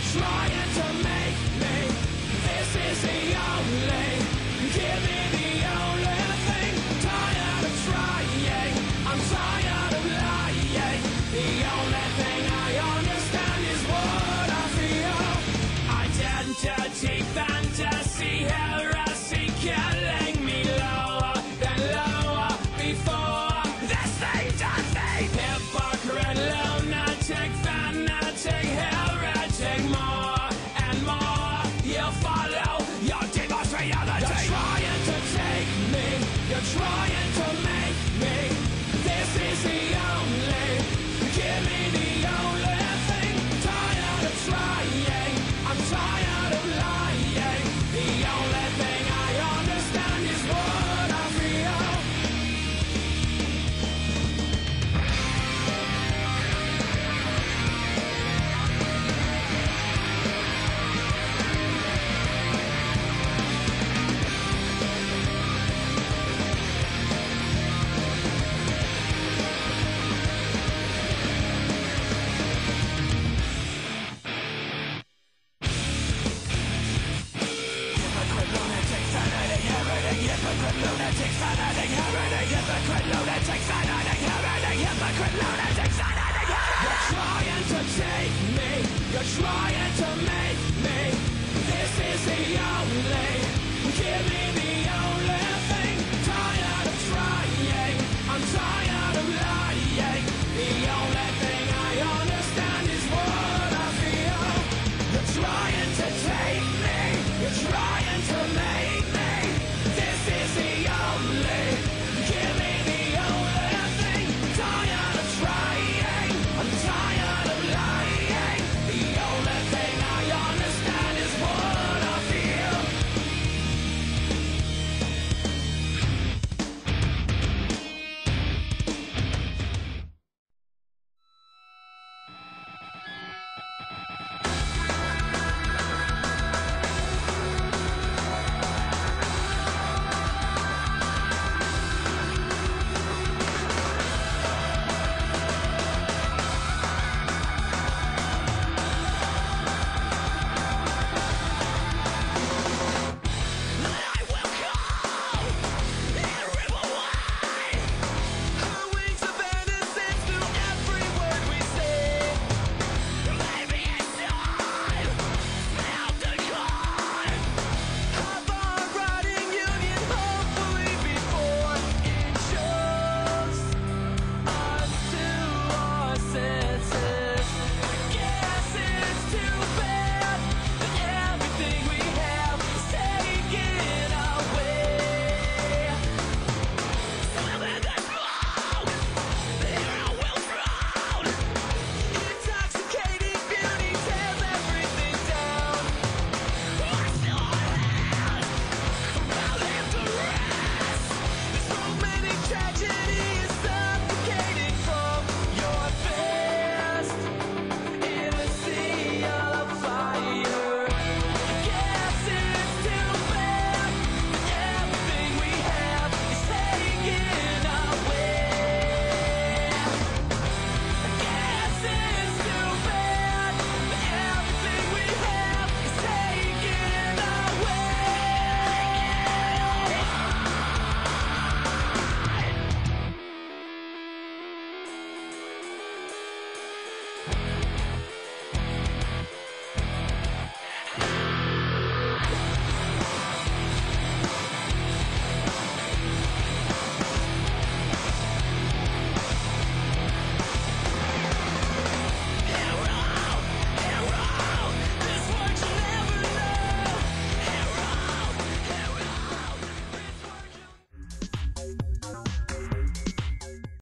you're trying lunatic, fanatic, heretic, hypocrite, lunatic, fanatic, heretic, hypocrite, lunatic, fanatic, heretic. You're trying to take me, you're trying to make